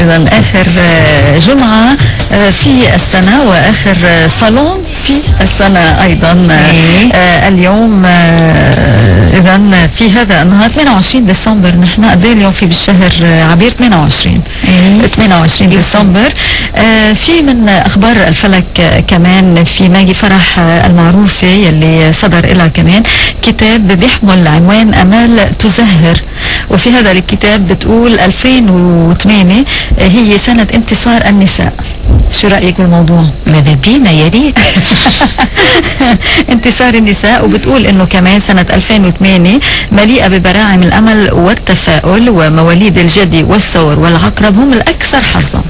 إذا آخر آه، جمعة آه، في السنة وآخر آه، صالون. في السنة أيضا آه، إيه. آه، اليوم إذا في هذا النهار 28 ديسمبر. نحن قد إيه اليوم في بالشهر آه، عبير؟ 28 إيه. 28 ديسمبر. آه، في من أخبار الفلك آه، كمان في ماجي فرح آه، المعروفة يلي صدر لها كمان كتاب بيحمل عنوان آمال تزهر. وفي هذا الكتاب بتقول 2008 آه، هي سنة انتصار النساء. شو رأيك بالموضوع؟ ماذا بينا يا ريت. انتصار النساء وبتقول إنه كمان سنة 2008 مليئة ببراعم الأمل والتفاؤل ومواليد الجدي والثور والعقرب هم الأكثر حظا.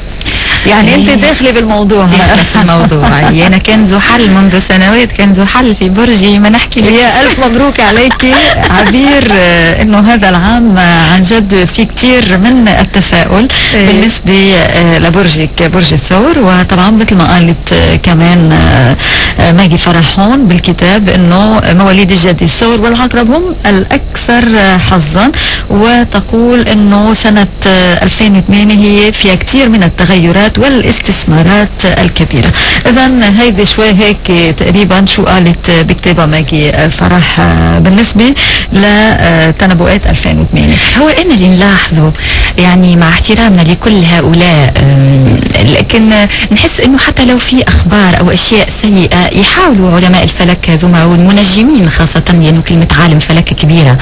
يعني انت إيه. داخلة بالموضوع. في الموضوع. يعني أنا كان ذو حل منذ سنوات كان ذو حل في برجي. ما نحكي لك. يا ألف مبروك عليك. عبير آه، إنه هذا العام آه، عن جد في كتير من التفاؤل إيه. بالنسبة آه، لبرجك برج الثور. وطبعا مثل ما قالت كمان ماجي فرح هون بالكتاب إنه مواليد الجدي الثور والعقرب هم الأكثر آه، حظا. وتقول إنه سنة آه، 2008 هي فيها كتير من التغيرات والاستثمارات الكبيرة. إذا هيدي شوي هيك تقريبا شو قالت بكتابها ماجي فرح آه، بالنسبة لتنبؤات 2008 هو أنا اللي نلاحظه يعني مع احترامنا لكل هؤلاء لكن نحس إنه حتى لو في أخبار أو أشياء سيئة يحاولوا علماء الفلك هذوما والمنجمين خاصة لأنه كلمة عالم فلك كبيرة.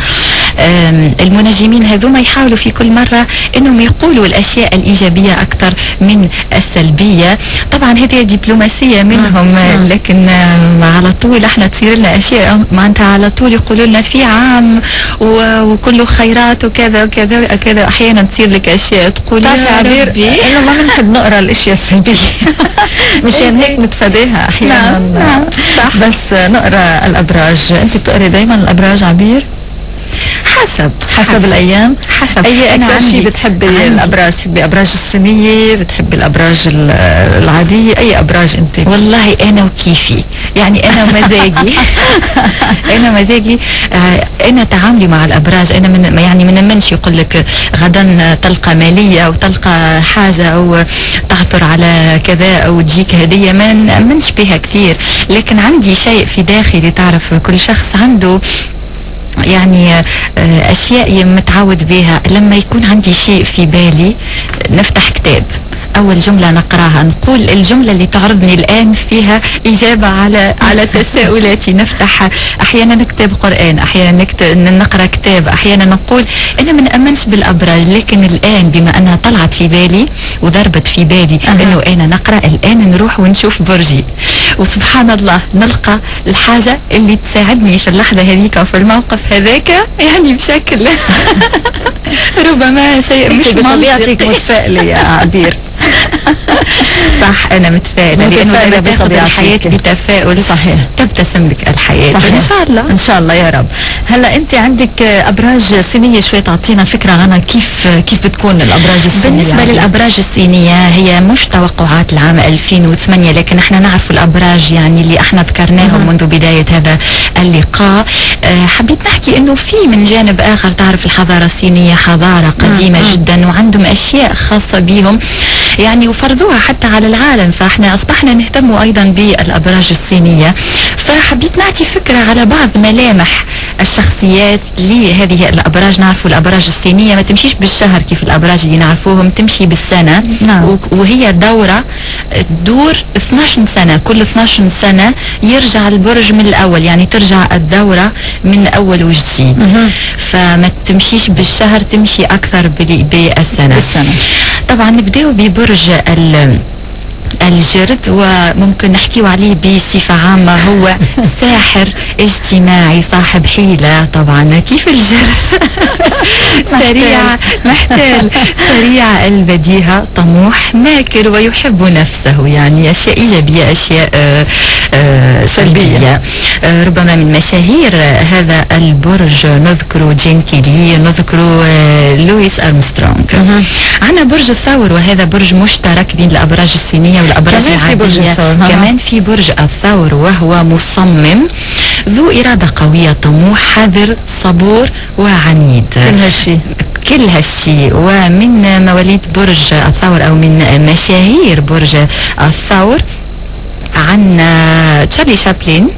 المنجمين هذوما يحاولوا في كل مرة إنهم يقولوا الأشياء الإيجابية أكثر من السلبية. طبعا هذه دبلوماسية منهم لكن أم، على طول إحنا تصير لنا أشياء معناتها على طول يقولوا لنا في عام وكله خيرات وكذا وكذا وكذا أحيانا تصير لك أشياء تقول يا ربي. إنه ما بنحب نقرأ الأشياء السلبية. مشان هيك نتفاداها أحيانا. نعم، نعم، صح. بس نقرأ الأبراج. أنت بتقري دائما الأبراج عبير؟ حسب حسب الأيام. حسب. أي أنا أكثر شيء بتحبي. الأبراج؟ بتحبي ابراج الصينية؟ بتحبي الأبراج ال- العادية؟ أي أبراج أنت؟ والله أنا وكيفي. يعني أنا ومزاجي. أنا مزاجي آه، أنا تعاملي مع الأبراج. أنا من يعني من منش يقول لك غدا تلقى مالية أو تلقى حاجة أو تعثر على كذا أو تجيك هدية. ما نامنش بها كثير. لكن عندي شيء في داخلي تعرف كل شخص عنده يعني آه، أشياء متعود بها. لما يكون عندي شيء في بالي نفتح كتاب. أول جملة نقراها نقول الجملة اللي تعرضني الآن فيها إجابة على على تساؤلاتي. نفتح أحيانا كتاب قرآن أحيانا نكتب نقرأ كتاب أحيانا نقول أنا ما نامنش بالأبراج لكن الآن بما أنها طلعت في بالي وضربت في بالي أها. إنه أنا نقرأ الآن نروح ونشوف برجي. وسبحان الله نلقى الحاجة اللي تساعدني في اللحظة هذيك وفي الموقف هذاك يعني بشكل ربما شيء مش بطبيعتك متفائلة يا عبير. صح أنا متفائلة لأنه بطبيعتك. الحياة بتفاؤل صحيح. تبتسم لك الحياة صحيح. إن شاء الله إن شاء الله يا رب هلأ أنت عندك أبراج صينية شوي تعطينا فكرة عنها كيف كيف بتكون الأبراج الصينية بالنسبة عندك؟ للأبراج الصينية هي مش توقعات العام 2008 لكن إحنا نعرف الأبراج يعني اللي إحنا ذكرناهم منذ بداية هذا اللقاء آه، حبيت نحكي إنه في من جانب آخر تعرف الحضارة الصينية حضارة قديمة جدا وعندهم أشياء خاصة بهم يعني وفرضوها حتى على العالم فإحنا أصبحنا نهتم أيضا بالأبراج الصينية. فحبيت نعطي فكرة على بعض ملامح الشخصيات لهذه الأبراج. نعرفوا الأبراج الصينية ما تمشيش بالشهر كيف الأبراج اللي نعرفوهم تمشي بالسنة. نعم. وهي دورة تدور 12 سنة. كل 12 سنة يرجع البرج من الأول يعني ترجع الدورة من أول وجديد. فما تمشيش بالشهر تمشي أكثر بال- بالسنة. بالسنة. طبعا نبداو ببرج ال الجرد وممكن نحكيو عليه بصفة عامة هو ساحر اجتماعي صاحب حيلة طبعا. كيف الجرد؟ سريع محتال. سريع البديهة طموح ماكر ويحب نفسه. يعني أشياء إيجابية أشياء آه، آه، سلبية. آه، ربما من مشاهير آه، هذا البرج نذكر جين كيلي نذكر آه، لويس أرمسترونغ. عندنا برج الثور وهذا برج مشترك بين الأبراج الصينية والأبراج كمان في برج العادية. الثور،. كمان في برج الثور وهو مصمم. ذو إرادة قوية طموح حذر صبور وعنيد. كل هالشيء كل هالشيء ومن مواليد برج الثور أو من مشاهير برج الثور عنا تشارلي شابلين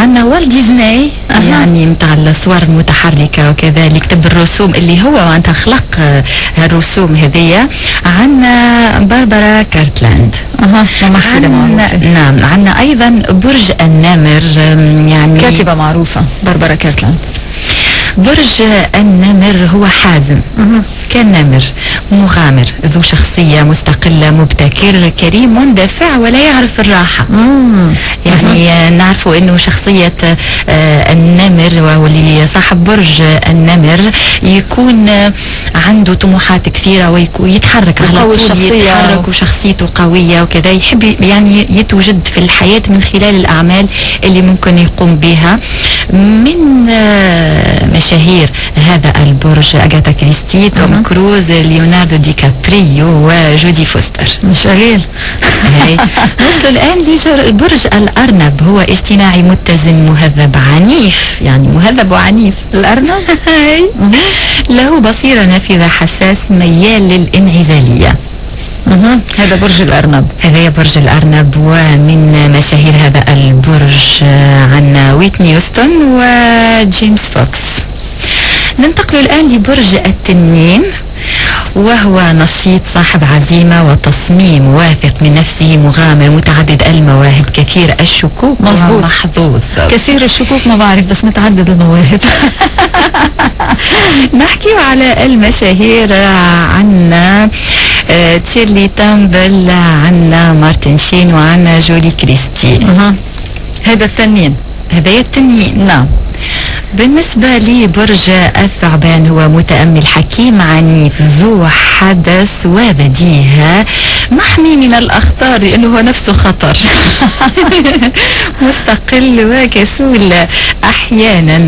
عنا والت ديزني. يعني متاع الصور المتحركة وكذا اللي كتب الرسوم اللي هو معناتها خلق آه، هالرسوم هذية عنا باربرا كارتلاند معروفة. نعم عنا أيضا برج النمر يعني كاتبة معروفة باربرا كيرتلاند برج النمر هو حازم. كالنمر مغامر ذو شخصية مستقلة مبتكر كريم مندفع ولا يعرف الراحة. يعني آه، نعرفوا إنه شخصية آه، النمر وهو اللي صاحب برج النمر يكون عنده طموحات كثيرة ويتحرك على طول الشخصية. يتحرك وشخصيته قوية وكذا يحب يعني يتوجد في الحياة من خلال الأعمال اللي ممكن يقوم بها. من آه، مشاهير هذا البرج أغاثا كريستي توم كروز ليوناردو دي كابريو وجودي فوستر مش قليل. نوصل الآن لبرج الأرنب هو اجتماعي متزن مهذب عنيف يعني مهذب وعنيف الارنب هاي. له بصيرة نافذة حساس ميال للانعزالية. هذا برج الارنب هذا برج الأرنب ومن مشاهير هذا البرج عنا ويتني يوستون وجيمس فوكس ننتقل الآن لبرج التنين وهو نشيط صاحب عزيمة وتصميم واثق من نفسه مغامر متعدد المواهب كثير الشكوك مظبوط. ومحظوظ. كثير الشكوك ما بعرف بس متعدد المواهب. نحكي على المشاهير عنا آه، تشيرلي تامبل عنا مارتن شين وعنا جولي كريستي. هذا التنين. هذايا التنين. نعم. بالنسبة لي برج الثعبان هو متأمل حكيم عنيف ذو حدس وبديهة محمي من الأخطار لأنه هو نفسه خطر. مستقل وكسول أحيانا.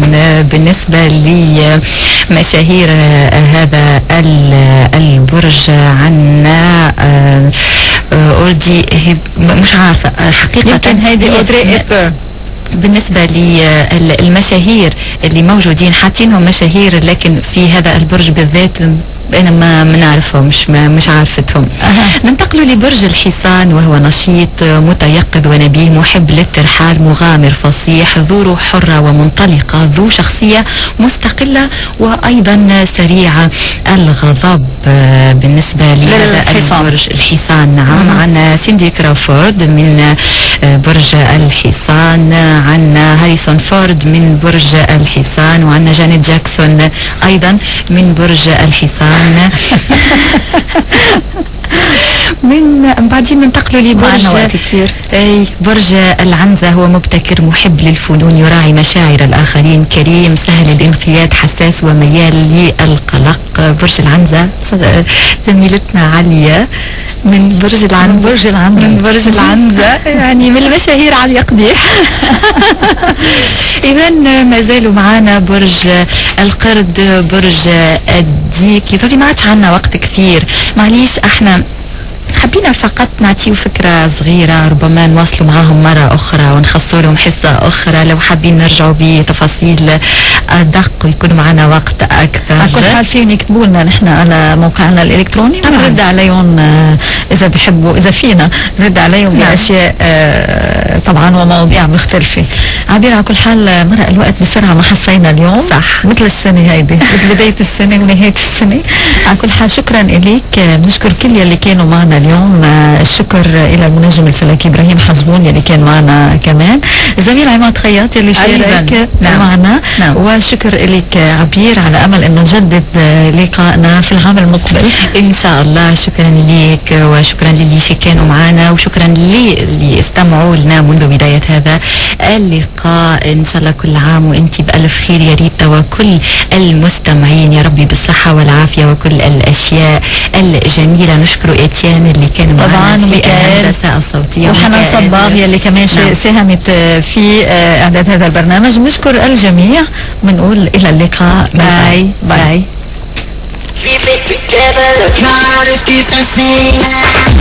بالنسبة لي مشاهير هذا ال- البرج عنا آه، أوردي مش عارفة حقيقة. يمكن اودري ايبر بالنسبة للمشاهير اللي موجودين حاطينهم مشاهير لكن في هذا البرج بالذات أنا ما نعرفهمش ما مش عارفتهم. ننتقل لبرج الحصان وهو نشيط متيقظ ونبيه محب للترحال مغامر فصيح ذو روح حرة ومنطلقة ذو شخصية مستقلة وأيضا سريعة الغضب. للحصان. البرج الحصان. نعم عن سيندي كرافورد من برج الحصان عندنا هاريسون فورد من برج الحصان وعندنا جانيت جاكسون أيضا من برج الحصان. من بعدين ننتقلوا لبرج معنا وقت كتير. أي برج العنزة هو مبتكر محب للفنون يراعي مشاعر الآخرين كريم سهل الانقياد حساس وميال للقلق. برج العنزة صد- زميلتنا عليا. من برج العنزة. من برج العنزة. من برج العنزة. يعني من المشاهير علي قديح إذا ما زالوا معنا برج القرد برج الديك. يظل ما عادش عنا وقت كثير. معليش إحنا حبينا فقط نعطيو فكرة صغيرة ربما نواصلوا معاهم مرة أخرى ونخصصوا لهم حصة أخرى. لو حابين نرجعوا بتفاصيل أدق ويكون معنا وقت أكثر على كل حال فيهم يكتبوا لنا نحن على موقعنا الإلكتروني. ونرد عليهم آه، إذا بحبوا إذا فينا نرد عليهم نعم. بأشياء آه، طبعا ومواضيع مختلفة عبير على كل حال مرق الوقت بسرعة ما حسينا اليوم صح. مثل السنة هيدي مثل بداية السنة ونهاية السنة على كل حال شكرا لك آه، بنشكر كل يلي كانوا معنا اليوم. الشكر إلى المنجم الفلكي إبراهيم حزبون يلي كان معنا كمان. زميل عماد خياط يلي شارك. نعم. معنا. نعم. وشكر لك عبير على أمل إنه نجدد لقائنا في العام المقبل. إن شاء الله. شكرا لك وشكرا للي كانوا معنا وشكرا للي اللي استمعوا لنا منذ بداية هذا اللقاء. إن شاء الله كل عام وانت بألف خير. يا ريتا وكل المستمعين. يا ربي بالصحة والعافية وكل الأشياء الجميلة. نشكر إتيان اللي كان طبعاً، معنا في. الهندسة الصوتية. وحنان. صباغ يلي كمان نعم. ساهمت في آه، أعداد هذا البرنامج. بنشكر الجميع. بنقول إلى اللقاء. باي باي Keep it together, let's not keep this thing.